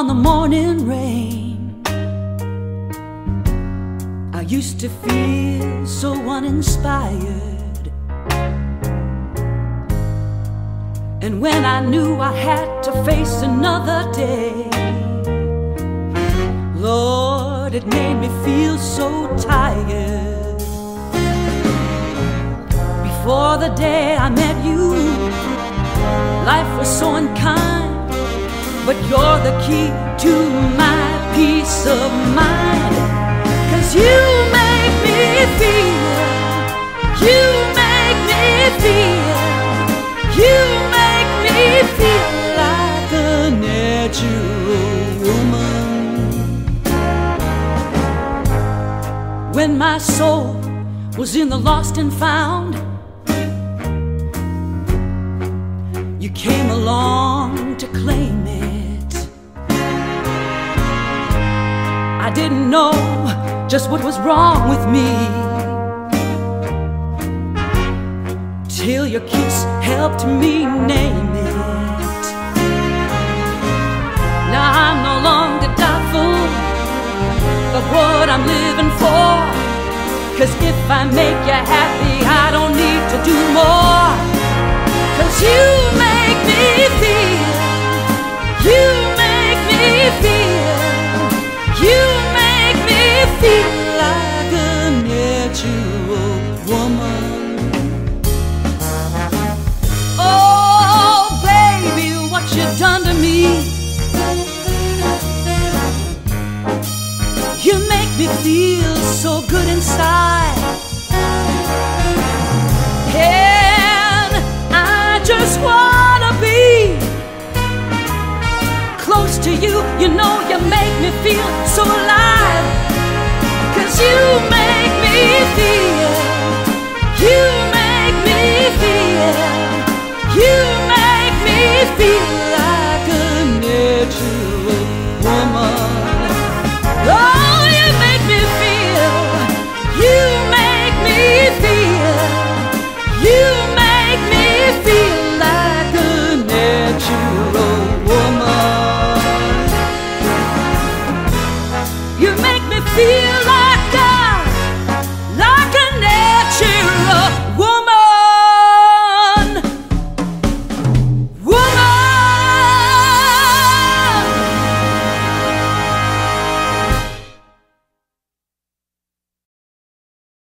on the morning rain. I used to feel so uninspired. And when I knew I had to face another day, Lord, it made me feel so tired. Before the day I met you, life was so unkind. You're the key to my peace of mind. Cause you make me feel, you make me feel, you make me feel like a natural woman. When my soul was in the lost and found, you came along to claim it. I didn't know just what was wrong with me till your kiss helped me name it. Now I'm no longer doubtful of what I'm living for. Cause if I make you happy, I don't need to do more. You make me feel so good inside. And I just wanna be close to you. You know, you make me feel so alive. Cause you